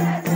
Yes.